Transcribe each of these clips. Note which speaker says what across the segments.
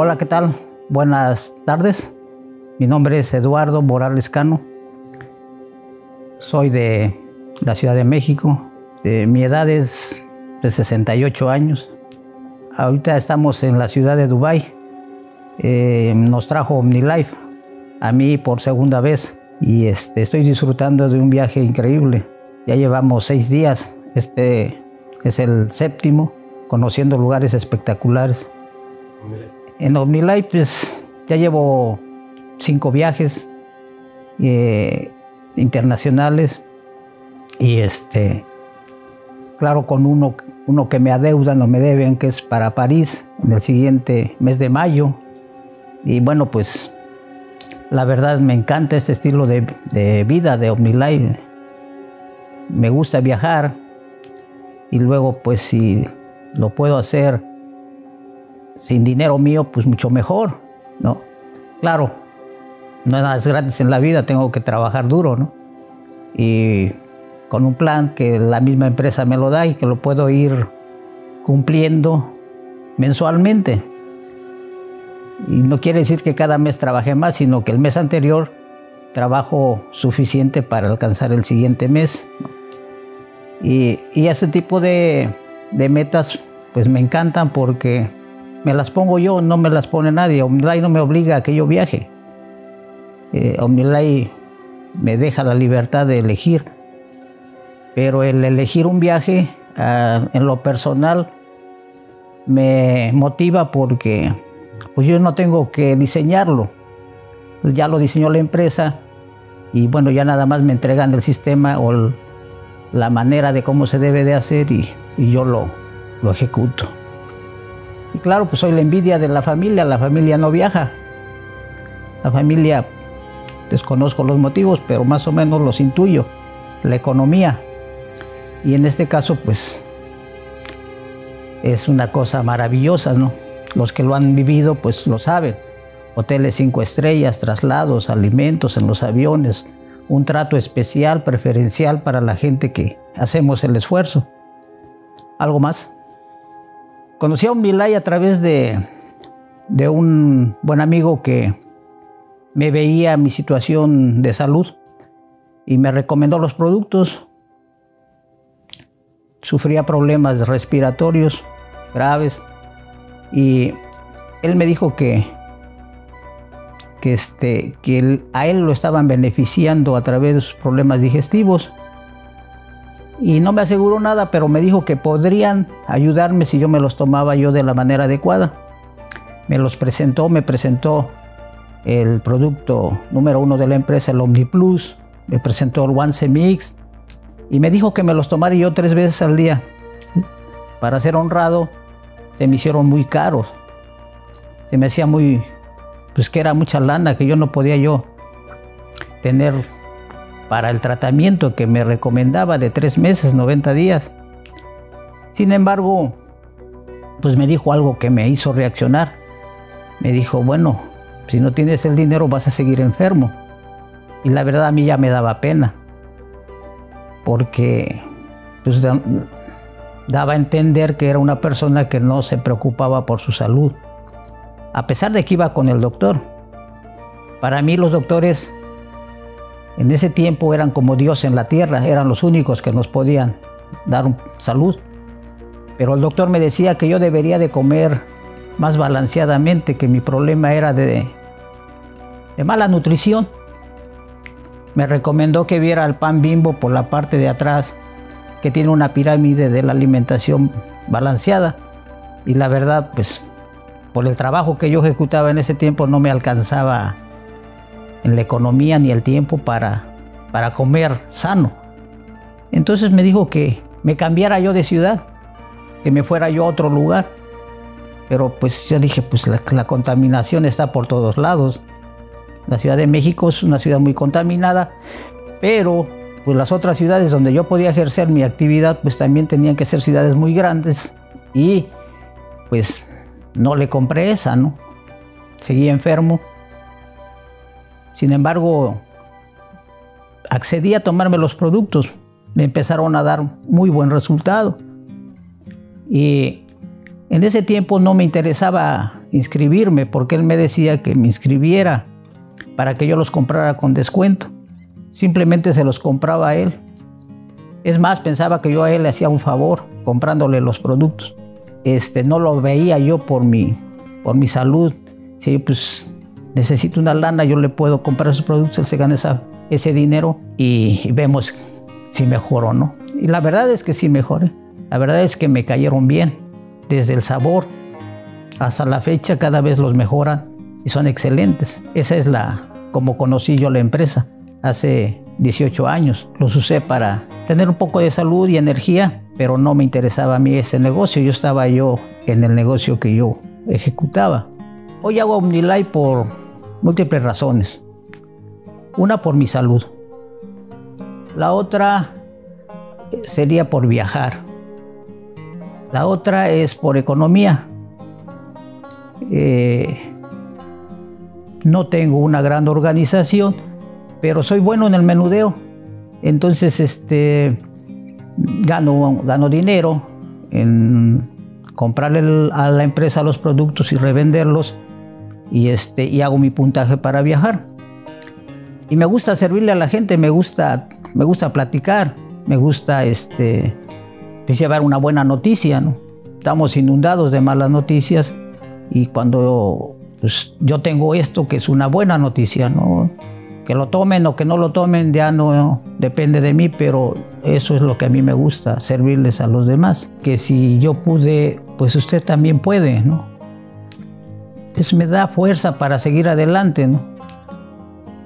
Speaker 1: Hola, ¿qué tal? Buenas tardes. Mi nombre es Eduardo Morales Cano. Soy de la Ciudad de México. mi edad es de 68 años. Ahorita estamos en la ciudad de Dubai. Eh, nos trajo OmniLife a mí por segunda vez y este, estoy disfrutando de un viaje increíble. Ya llevamos seis días. Este es el séptimo, conociendo lugares espectaculares. En OmniLife pues ya llevo cinco viajes eh, internacionales y este, claro, con uno, uno que me adeudan o me deben, que es para París en el siguiente mes de mayo. Y bueno, pues la verdad me encanta este estilo de, de vida de OmniLife. Me gusta viajar y luego pues si lo puedo hacer sin dinero mío, pues mucho mejor, ¿no? Claro, no es nada gratis en la vida, tengo que trabajar duro, ¿no? Y con un plan que la misma empresa me lo da y que lo puedo ir cumpliendo mensualmente. Y no quiere decir que cada mes trabaje más, sino que el mes anterior trabajo suficiente para alcanzar el siguiente mes. Y, ese tipo de, de metas pues me encantan porque me las pongo yo, no me las pone nadie. OmniLife no me obliga a que yo viaje. Eh, OmniLife me deja la libertad de elegir. Pero el elegir un viaje ah, en lo personal me motiva porque pues yo no tengo que diseñarlo. Ya lo diseñó la empresa y bueno, ya nada más me entregan el sistema o la manera de cómo se debe de hacer y, yo lo, lo ejecuto. Y claro, pues soy la envidia de la familia, la familia no viaja. La familia, desconozco los motivos, pero más o menos los intuyo. La economía. Y en este caso, pues, es una cosa maravillosa, ¿no? Los que lo han vivido, pues lo saben. Hoteles cinco estrellas, traslados, alimentos en los aviones, un trato especial, preferencial para la gente que hacemos el esfuerzo. ¿Algo más? Conocí a un Milay a través de, un buen amigo que me veía mi situación de salud y me recomendó los productos. Sufría problemas respiratorios graves y él me dijo que, que, este, que a él lo estaban beneficiando a través de sus problemas digestivos y no me aseguró nada, pero me dijo que podrían ayudarme si yo me los tomaba yo de la manera adecuada. Me los presentó, me presentó el producto número uno de la empresa, el OmniPlus, me presentó el One Mix y me dijo que me los tomara yo tres veces al día. Para ser honrado, se me hicieron muy caros. Se me hacía muy, pues que era mucha lana que yo no podía yo tener para el tratamiento que me recomendaba de tres meses, 90 días. Sin embargo, pues me dijo algo que me hizo reaccionar. Me dijo, bueno, si no tienes el dinero vas a seguir enfermo. Y la verdad a mí ya me daba pena, porque pues, daba a entender que era una persona que no se preocupaba por su salud, a pesar de que iba con el doctor. Para mí los doctores en ese tiempo eran como Dios en la tierra, eran los únicos que nos podían dar salud. Pero el doctor me decía que yo debería de comer más balanceadamente, que mi problema era de, de mala nutrición. Me recomendó que viera el pan bimbo por la parte de atrás, que tiene una pirámide de la alimentación balanceada. Y la verdad, pues, por el trabajo que yo ejecutaba en ese tiempo no me alcanzaba en la economía ni el tiempo para, para comer sano. Entonces me dijo que me cambiara yo de ciudad, que me fuera yo a otro lugar. Pero pues yo dije, pues la, contaminación está por todos lados. La Ciudad de México es una ciudad muy contaminada, pero pues las otras ciudades donde yo podía ejercer mi actividad, pues también tenían que ser ciudades muy grandes y pues no le compré esa, ¿no? Seguí enfermo sin embargo, accedí a tomarme los productos. Me empezaron a dar muy buen resultado. Y en ese tiempo no me interesaba inscribirme porque él me decía que me inscribiera para que yo los comprara con descuento. Simplemente se los compraba a él. Es más, pensaba que yo a él le hacía un favor comprándole los productos. Este, no lo veía yo por mi, por mi salud. Sí, pues necesito una lana, yo le puedo comprar esos productos, él se gana ese dinero y, vemos si mejoró o no. Y la verdad es que sí mejoré. La verdad es que me cayeron bien. Desde el sabor hasta la fecha cada vez los mejoran y son excelentes. Esa es la como conocí yo la empresa hace 18 años. Los usé para tener un poco de salud y energía, pero no me interesaba a mí ese negocio. Yo estaba yo en el negocio que yo ejecutaba. Hoy hago OmniLife por múltiples razones. Una por mi salud. La otra sería por viajar. La otra es por economía. Eh, no tengo una gran organización, pero soy bueno en el menudeo. Entonces, este, gano, gano dinero en comprarle a la empresa los productos y revenderlos y, este, y hago mi puntaje para viajar. Y me gusta servirle a la gente, me gusta, me gusta platicar, me gusta este, pues, llevar una buena noticia. ¿no? Estamos inundados de malas noticias y cuando pues, yo tengo esto que es una buena noticia, ¿no? que lo tomen o que no lo tomen ya no depende de mí, pero eso es lo que a mí me gusta, servirles a los demás. Que si yo pude, pues usted también puede, ¿no? Me da fuerza para seguir adelante, ¿no?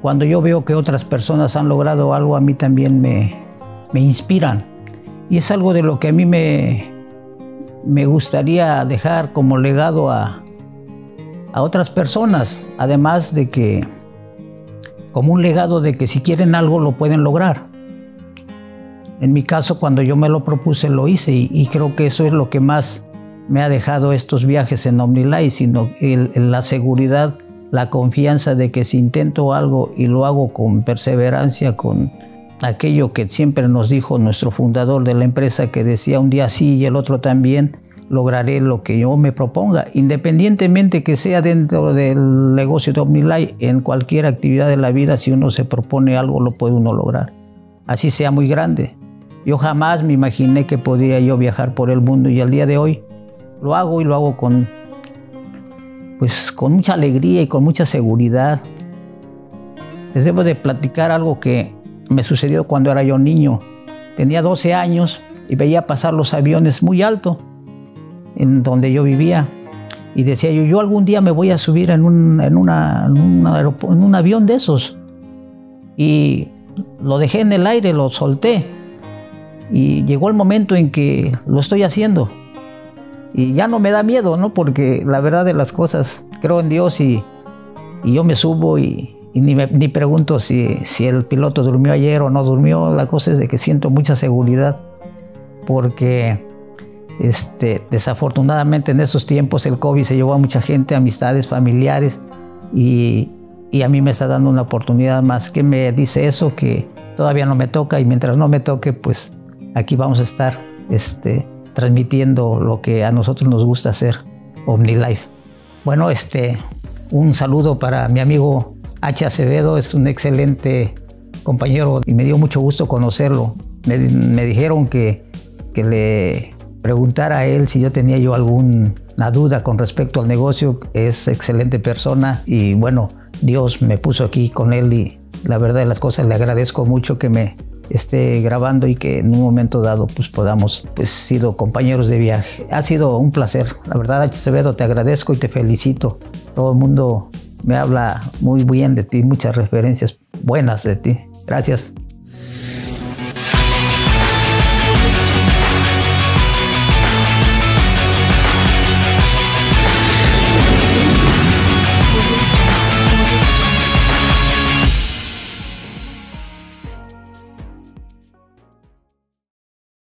Speaker 1: Cuando yo veo que otras personas han logrado algo, a mí también me, me inspiran. Y es algo de lo que a mí me, me gustaría dejar como legado a, a otras personas, además de que, como un legado de que si quieren algo lo pueden lograr. En mi caso, cuando yo me lo propuse, lo hice y creo que eso es lo que más me ha dejado estos viajes en OmniLife, sino la seguridad, la confianza de que si intento algo y lo hago con perseverancia, con aquello que siempre nos dijo nuestro fundador de la empresa, que decía un día sí y el otro también, lograré lo que yo me proponga, independientemente que sea dentro del negocio de OmniLife, en cualquier actividad de la vida, si uno se propone algo, lo puede uno lograr. Así sea muy grande. Yo jamás me imaginé que podía yo viajar por el mundo y al día de hoy lo hago y lo hago con, pues, con mucha alegría y con mucha seguridad. Les debo de platicar algo que me sucedió cuando era yo niño. Tenía 12 años y veía pasar los aviones muy alto en donde yo vivía. Y decía yo, yo algún día me voy a subir en un, en una, en un avión de esos. Y lo dejé en el aire, lo solté. Y llegó el momento en que lo estoy haciendo y ya no me da miedo, ¿no? Porque la verdad de las cosas, creo en Dios y, yo me subo y, ni, me, ni pregunto si, si el piloto durmió ayer o no durmió. La cosa es de que siento mucha seguridad porque este, desafortunadamente en esos tiempos el COVID se llevó a mucha gente, amistades, familiares y, y a mí me está dando una oportunidad más. que me dice eso? Que todavía no me toca y mientras no me toque, pues aquí vamos a estar este, transmitiendo lo que a nosotros nos gusta hacer, OmniLife. Bueno, este, un saludo para mi amigo H. Acevedo, es un excelente compañero y me dio mucho gusto conocerlo. Me, dijeron que, que le preguntara a él si yo tenía yo alguna duda con respecto al negocio. Es excelente persona y bueno, Dios me puso aquí con él y la verdad de las cosas le agradezco mucho que me esté grabando y que en un momento dado pues podamos pues sido compañeros de viaje. Ha sido un placer. La verdad, Acevedo, te agradezco y te felicito. Todo el mundo me habla muy bien de ti, muchas referencias buenas de ti. Gracias.